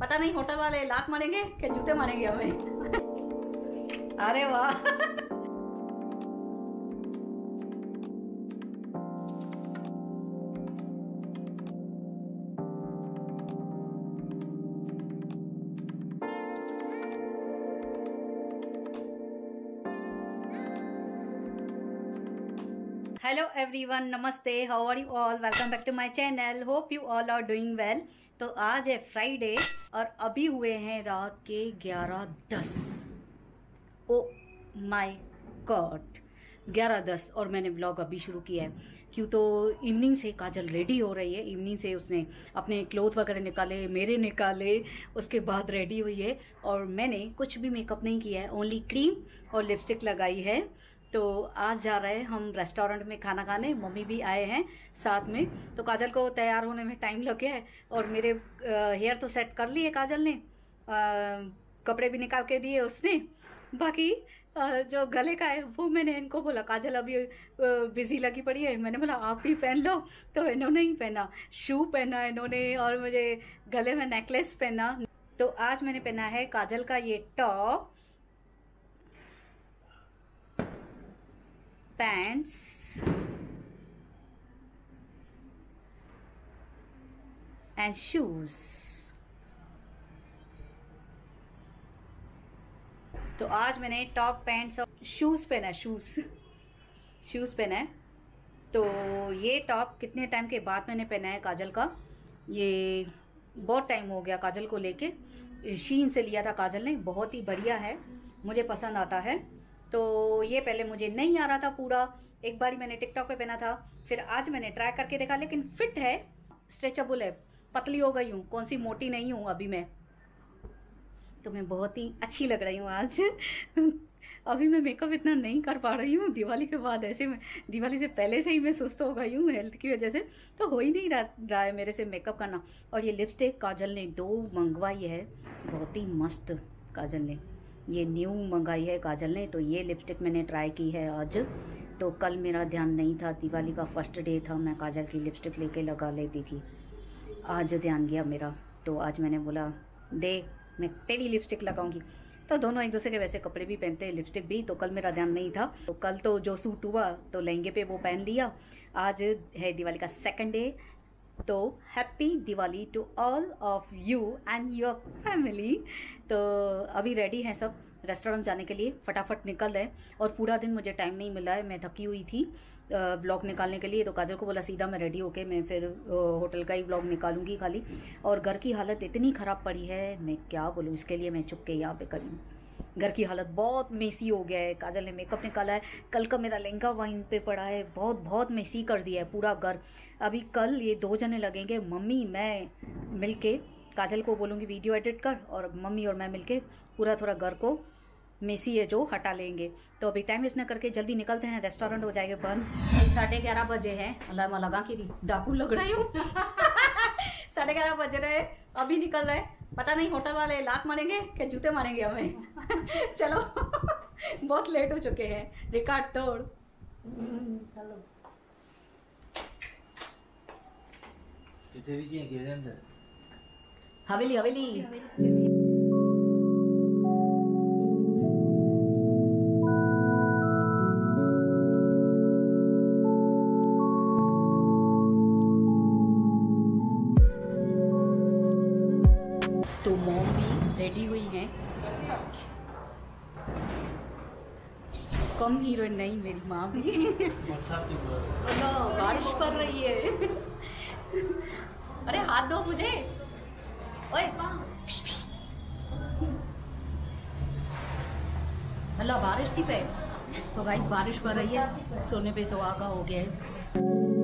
पता नहीं होटल वाले लात मारेंगे कि जूते मारेंगे हमें? अरे वाह। हेलो एवरीवन नमस्ते how are you all welcome back to my channel hope you all are doing well तो आज है फ्राइडे और अभी हुए हैं रात के ग्यारह दस। ओ माय गॉड ग्यारह दस और मैंने ब्लॉग अभी शुरू किया है। क्यों तो इवनिंग से काजल रेडी हो रही है। इवनिंग से उसने अपने क्लोथ वगैरह निकाले, मेरे निकाले, उसके बाद रेडी हुई है। और मैंने कुछ भी मेकअप नहीं किया है। ओनली क्रीम और लिपस्टिक लगाई है। तो आज जा रहे हैं हम रेस्टोरेंट में खाना खाने। मम्मी भी आए हैं साथ में। तो काजल को तैयार होने में टाइम लग गया है और मेरे हेयर तो सेट कर लिए काजल ने। आ, कपड़े भी निकाल के दिए उसने। बाकी आ, जो गले का है वो मैंने इनको बोला काजल अभी बिज़ी लगी पड़ी है। मैंने बोला आप भी पहन लो। तो इन्होंने ही पहना। शू पहना इन्होंने और मुझे गले में नेकलेस पहना। तो आज मैंने पहना है काजल का ये टॉप pants. And shoes. तो आज मैंने टॉप पैंट्स और शूज़ पहना शूज़ शूज़ पहना है. तो ये टॉप कितने टाइम के बाद मैंने पहना है काजल का? ये बहुत टाइम हो गया काजल को लेके. शीन से लिया था काजल ने. बहुत ही बढ़िया है. मुझे पसंद आता है. तो ये पहले मुझे नहीं आ रहा था पूरा। एक बार मैंने टिकटॉक पे पहना था, फिर आज मैंने ट्राई करके देखा, लेकिन फिट है। स्ट्रेचेबल है, पतली हो गई हूँ, कौन सी मोटी नहीं हूँ अभी मैं। तो मैं बहुत ही अच्छी लग रही हूँ आज। अभी मैं मेकअप इतना नहीं कर पा रही हूँ, दिवाली के बाद ऐसे में, दिवाली से पहले से ही मैं सुस्त हो गई हूँ हेल्थ की वजह से। तो हो ही नहीं रहा है मेरे से मेकअप करना। और ये लिपस्टिक काजल ने दो मंगवाई है, बहुत ही मस्त काजल ने। ये न्यू मंगाई है काजल ने तो ये लिपस्टिक मैंने ट्राई की है आज। तो कल मेरा ध्यान नहीं था, दिवाली का फ़र्स्ट डे था, मैं काजल की लिपस्टिक लेके लगा लेती थी। आज ध्यान गया मेरा तो आज मैंने बोला, दे, मैं तेरी लिपस्टिक लगाऊँगी। तो दोनों एक दूसरे के वैसे कपड़े भी पहनते हैं लिपस्टिक भी तो कल मेरा ध्यान नहीं था। तो कल तो जो सूट हुआ तो लहंगे पे वो पहन लिया। आज है दिवाली का सेकंड डे तो happy Diwali to all of you and your family तो अभी रेडी हैं सब रेस्टोरेंट जाने के लिए, फटाफट निकल रहे और पूरा दिन मुझे टाइम नहीं मिला है, मैं थकी हुई थी ब्लॉग निकालने के लिए। तो काजल को बोला, सीधा मैं रेडी होके मैं फिर होटल का ही ब्लॉग निकालूँगी खाली। और घर की हालत इतनी ख़राब पड़ी है, मैं क्या बोलूँ, इसके लिए मैं चुप के यहाँ पे करी हूँ। घर की हालत बहुत मेसी हो गया है, काजल ने मेकअप निकाला है। कल का मेरा लहंगा वहीं पे पड़ा है, बहुत बहुत मेसी कर दिया है पूरा घर। अभी कल ये दो जने लगेंगे, मम्मी, मैं मिलके, काजल को बोलूँगी वीडियो एडिट कर और मम्मी और मैं मिलके पूरा थोड़ा घर को मेसी है जो हटा लेंगे। तो अभी टाइम वेस्ट न करके जल्दी निकलते हैं रेस्टोरेंट हो जाएगा बंद। साढ़े ग्यारह बजे हैं। अल्लाह मैं लगा की डाकू लग रही हूँ। साढ़े ग्यारह बज रहे अभी निकल रहे पता नहीं होटल वाले लात मारेंगे कि जूते मारेंगे हमें? चलो बहुत लेट हो चुके हैं। रिकॉर्ड तोड़। चलो हवेली हवेली। कम हीरोइन नहीं मेरी माँ भी। बारिश पड़ रही है। अरे हाथ दो मुझे। ओए। हल्ला बारिश थी पे तो गाइस बारिश पड़ रही है। सोने पे सुहागा हो गया है।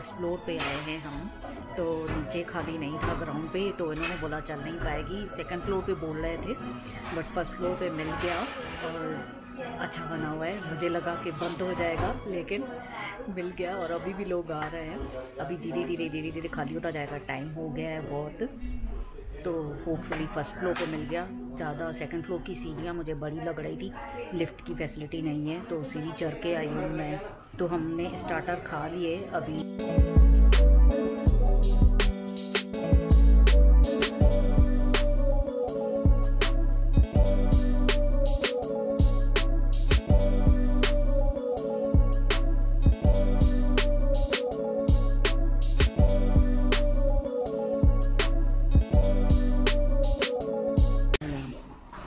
फ़र्स्ट फ्लोर पे आए हैं हम। तो नीचे खाली नहीं था ग्राउंड पे तो इन्होंने बोला, चल नहीं पाएगी। सेकंड फ्लोर पे बोल रहे थे बट फ़र्स्ट फ्लोर पे मिल गया और अच्छा बना हुआ है। मुझे लगा कि बंद हो जाएगा, लेकिन मिल गया और अभी भी लोग आ रहे हैं। अभी धीरे धीरे धीरे धीरे खाली होता जाएगा। टाइम हो गया है बहुत। तो होपफुली फ़र्स्ट फ्लोर पे मिल गया। ज़्यादा सेकंड फ्लोर की सीढ़ियाँ मुझे बड़ी लग रही थी। लिफ्ट की फैसिलिटी नहीं है तो सीढ़ी चढ़ के आई हूँ मैं। तो हमने स्टार्टर खा लिए अभी।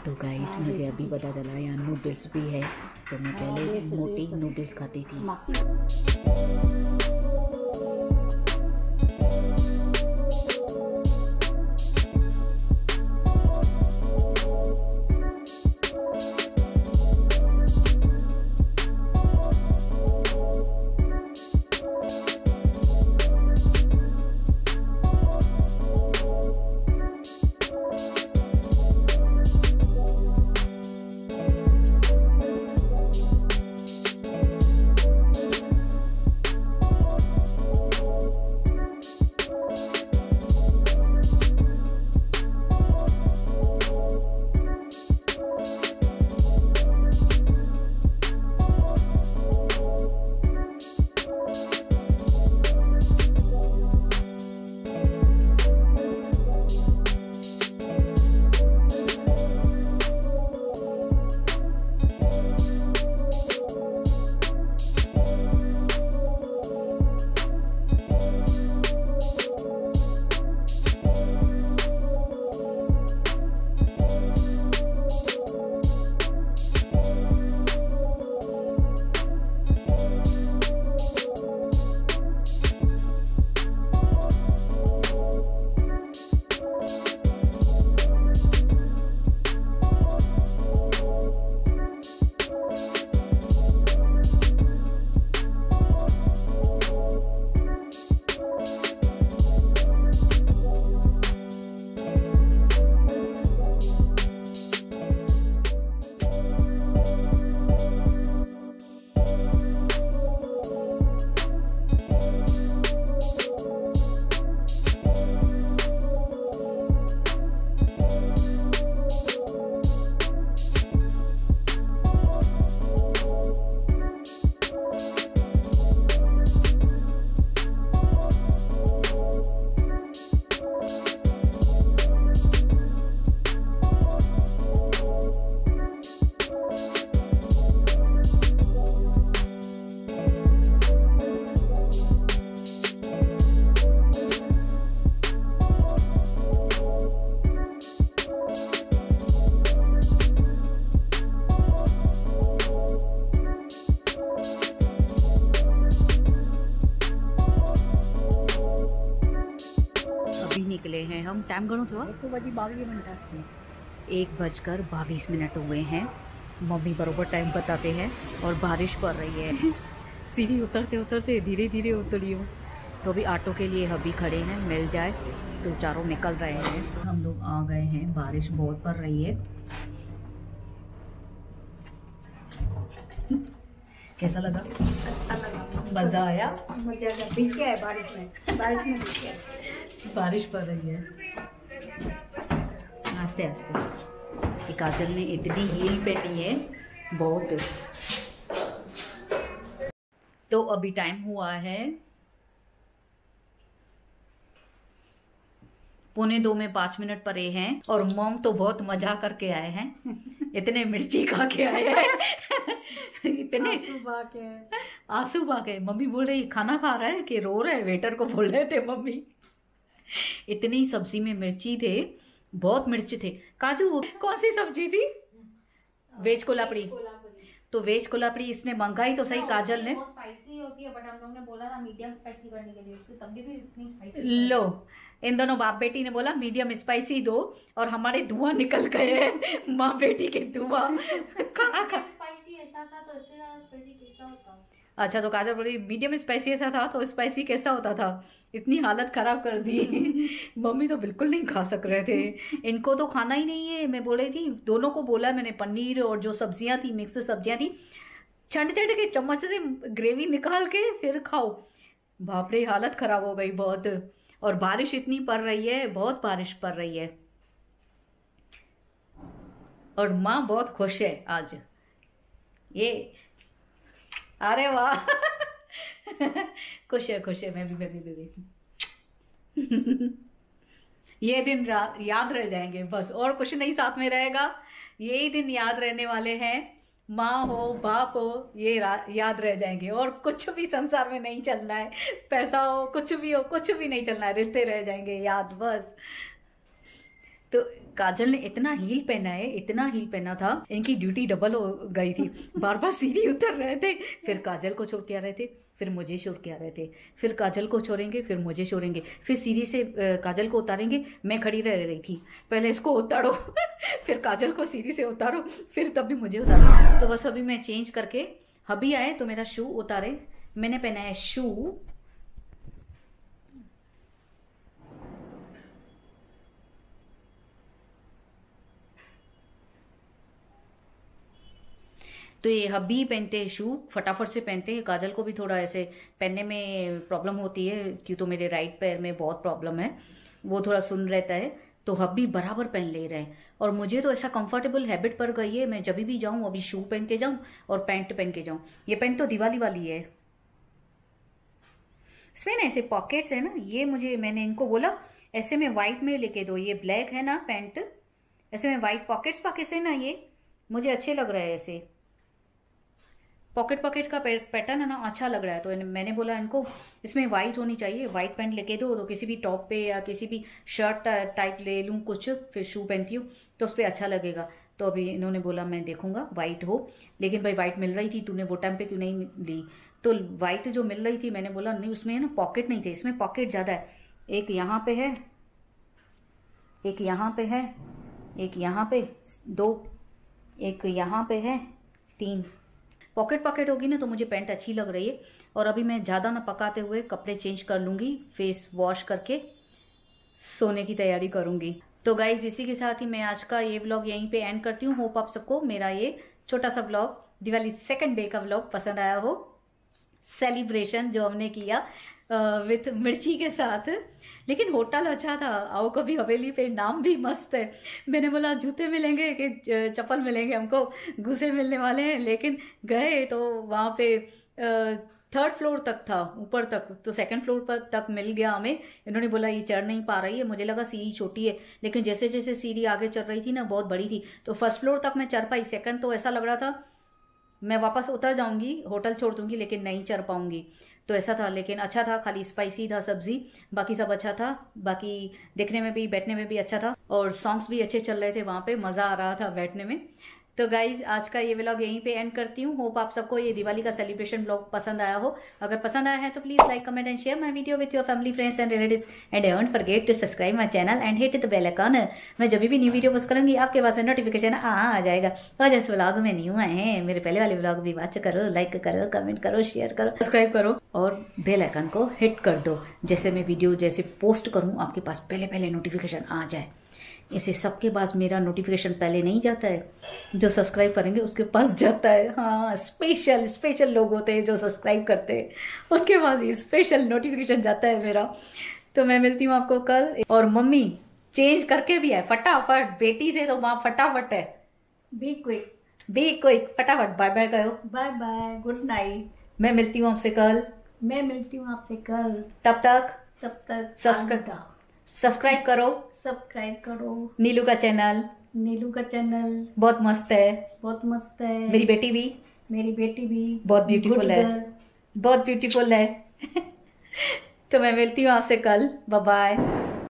तो गाइस मुझे अभी पता चला यहाँ नूडल्स भी है। तो मैं पहले मोटी नूडल्स खाती थी। टाइम घणो थियो मिंट एक बजकर बाईस मिनट हुए हैं। मम्मी बरोबर टाइम बताते हैं और बारिश पड़ रही है। सीढ़ी उतरते उतरते धीरे धीरे उतरी हूँ। तो अभी ऑटो के लिए हबी खड़े हैं मिल जाए तो चारों निकल रहे हैं। हम लोग आ गए हैं बारिश बहुत पड़ रही है। कैसा लगा? अच्छा लगा। मज़ा आया। मज़ा भीगे है बारिश में। बारिश में भीगे है। बारिश पड़ रही है। आस्ते आस्ते। काजल ने इतनी हील पहनी है बहुत। तो अभी टाइम हुआ है। पुणे दो में पाँच मिनट परे हैं और मोम तो बहुत मज़ा करके आए हैं। इतने मिर्ची खा के आए हैं। इतने सुबह के आँसू गए मम्मी बोल रही खाना खा रहा है कि रो रहे वेटर को बोल रहे थे मम्मी। इतनी सब्ज़ी में मिर्ची थे बहुत मिर्च थे। काजू कौन सी सब्ज़ी थी? वेज कोलापड़ी तो वेज कोलापड़ी इसने मंगाई तो सही काजल ने। स्पाइसी होती है बट हम लोग ने बोला था मीडियम स्पाइसी करने के लिए उसकी तब भी इतनी स्पाइसी लो इन दोनों बाप बेटी ने बोला मीडियम स्पाइसी दो और हमारे धुआँ निकल गए हैं माँ बेटी के धुआँ। खा स्पाइसी ऐसा था तो इससे ज़्यादा स्पाइसी कैसा होता? अच्छा तो काजल बोली मीडियम स्पाइसी ऐसा था तो स्पाइसी कैसा होता था? इतनी हालत खराब कर दी। मम्मी तो बिल्कुल नहीं खा सक रहे थे। इनको तो खाना ही नहीं है। मैं बोल रही थी, दोनों को बोला मैंने, पनीर और जो सब्ज़ियाँ थी मिक्स सब्ज़ियाँ थी, छंड छंड के चम्मच से ग्रेवी निकाल के फिर खाओ। बाप रे, हालत खराब हो गई बहुत। और बारिश इतनी पड़ रही है, बहुत बारिश पड़ रही है। और माँ बहुत खुश है आज। ये अरे वाह। खुश है खुश है, मैं भी मैं भी मैं भी। ये दिन याद रह जाएँगे, बस, और कुछ नहीं साथ में रहेगा। यही दिन याद रहने वाले हैं। माँ हो, बाप हो, ये याद रह जाएँगे। और कुछ भी संसार में नहीं चलना है। पैसा हो, कुछ भी हो, कुछ भी नहीं चलना है। रिश्ते रह जाएँगे, याद, बस। तो काजल ने इतना हील पहना है इतना हील पहना था, इनकी ड्यूटी डबल हो गई थी। बार बार सीढ़ी उतर रहे थे, फिर काजल को छोड़ के आ रहे थे, फिर मुझे छोड़ के आ रहे थे। फिर काजल को छोड़ेंगे, फिर मुझे छोड़ेंगे। फिर सीढ़ी से काजल को उतारेंगे, मैं खड़ी रह रही थी। पहले इसको उतारो, फिर काजल को सीढ़ी से उतारो, फिर तब भी मुझे उतारो। तो बस अभी मैं चेंज करके हबी आए तो मेरा शू उतारे। मैंने पहना है शू तो ये हब्बी पहनते हैं शू फटाफट से पहनते हैं। काजल को भी थोड़ा ऐसे पहनने में प्रॉब्लम होती है क्यों तो मेरे राइट पैर में बहुत प्रॉब्लम है। वो थोड़ा सुन रहता है तो हब्बी बराबर पहन ले रहे हैं। और मुझे तो ऐसा कंफर्टेबल हैबिट पर गई है, मैं जब भी जाऊँ, अभी शू पहन के जाऊँ और पैंट पहन के जाऊँ। ये पैंट तो दिवाली वाली है। इसमें ना ऐसे पॉकेट्स है ना, ये मुझे, मैंने इनको बोला, ऐसे में व्हाइट में लेके दो। ये ब्लैक है ना पैंट ऐसे में व्हाइट पॉकेट्स पॉकेट्स है ना ये। मुझे अच्छे लग रहे हैं ऐसे। पॉकेट पॉकेट का पैटर्न है ना अच्छा लग रहा है। तो मैंने बोला इनको, इसमें वाइट होनी चाहिए। वाइट पैंट लेके दो तो किसी भी टॉप पे या किसी भी शर्ट टाइप ले लूँ कुछ, फिर शू पहनती हूँ तो उस पर अच्छा लगेगा। तो अभी इन्होंने बोला, मैं देखूँगा वाइट हो। लेकिन भाई वाइट मिल रही थी, तूने वो टाइम पे क्यों नहीं ली? तो वाइट जो मिल रही थी, मैंने बोला, नहीं, उसमें ना पॉकेट नहीं थे, इसमें पॉकेट ज़्यादा है। एक यहाँ पे है, एक यहाँ पे है, एक यहाँ पे, दो, एक यहाँ पे है, तीन। पॉकेट पॉकेट होगी ना तो मुझे पैंट अच्छी लग रही है। और अभी मैं ज़्यादा ना पकाते हुए कपड़े चेंज कर लूँगी, फेस वॉश करके सोने की तैयारी करूँगी। तो गाइज़ इसी के साथ ही मैं आज का ये ब्लॉग यहीं पे एंड करती हूँ। होप आप सबको मेरा ये छोटा सा ब्लॉग दिवाली सेकंड डे का ब्लॉग पसंद आया हो। सेलिब्रेशन जो हमने किया। विथ मिर्ची के साथ। लेकिन होटल अच्छा था। आओ कभी हवेली पे, नाम भी मस्त है। मैंने बोला, जूते मिलेंगे कि चप्पल मिलेंगे हमको? घुसे मिलने वाले हैं। लेकिन गए तो वहाँ पे थर्ड फ्लोर तक था, ऊपर तक। तो सेकंड फ्लोर पर तक मिल गया हमें। इन्होंने बोला, ये चढ़ नहीं पा रही है। मुझे लगा सीढ़ी छोटी है। लेकिन जैसे जैसे सीढ़ी आगे चढ़ रही थी ना, बहुत बड़ी थी। तो फ़र्स्ट फ्लोर तक मैं चढ़ पाई। सेकंड तो ऐसा लग रहा था, मैं वापस उतर जाऊँगी, होटल छोड़ दूँगी, लेकिन नहीं चढ़ पाऊँगी। तो ऐसा था, लेकिन अच्छा था, खाली स्पाइसी था सब्ज़ी, बाकी सब अच्छा था, बाकी देखने में भी, बैठने में भी अच्छा था, और सॉन्ग्स भी अच्छे चल रहे थे वहाँ पे, मज़ा आ रहा था बैठने में। तो गाइज़ आज का ये व्लॉग यहीं पे एंड करती हूँ. होप आप सबको ये दिवाली का सेलिब्रेशन ब्लॉग पसंद आया हो. अगर पसंद आया है तो please like comment and share my video with your family friends and relatives and don't forget to subscribe my channel and hit the bell icon मैं जब भी न्यू वीडियो पोस्ट करूँगी, आपके पास नोटिफिकेशन आ आ जाएगा. और जिस व्लॉग में न्यू आए हैं, मेरे पहले वाले व्लॉग भी वॉच करो लाइक करो कमेंट करो शेयर करो सब्सक्राइब करो और बेल आइकन को हिट कर दो. जैसे मैं वीडियो जैसे पोस्ट करूँ, आपके पास पहले पहले नोटिफिकेशन आ जाए. इसे सबके पास मेरा नोटिफिकेशन पहले नहीं जाता है। जो सब्सक्राइब करेंगे उसके पास जाता है। हाँ स्पेशल स्पेशल लोग होते हैं जो सब्सक्राइब करते हैं। उनके पास स्पेशल नोटिफिकेशन जाता है मेरा। तो मैं मिलती हूँ आपको कल। और मम्मी चेंज करके भी है। फटाफट बेटी से तो माँ फटाफट है। बी क्विक बी क्विक फटाफट। बाय बाय करो बाय बाय गुड नाइट मैं मिलती हूँ आपसे कल। मैं मिलती हूँ आपसे कल। तब तक तब तक सब्सक्राइब- सब्सक्राइब करो। सब्सक्राइब करो। नीलू का चैनल। नीलू का चैनल। बहुत मस्त है। बहुत मस्त है। मेरी बेटी भी। मेरी बेटी भी। बहुत ब्यूटीफुल है। बहुत ब्यूटीफुल है। तो मैं मिलती हूँ आपसे कल। Bye bye